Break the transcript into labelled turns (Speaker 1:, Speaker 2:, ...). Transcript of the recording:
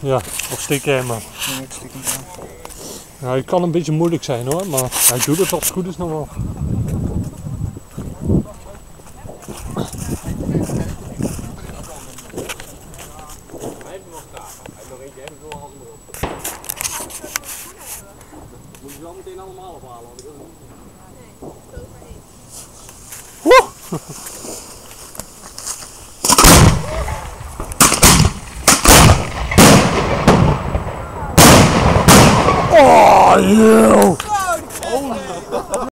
Speaker 1: Ja, of stiekem. maar.
Speaker 2: Nee, ik stiekem wel.
Speaker 1: Nou, het kan een beetje moeilijk zijn hoor, maar hij doet het als het goed is nog wel.
Speaker 3: Moet je wel meteen allemaal ophalen. want ik wil-
Speaker 1: you?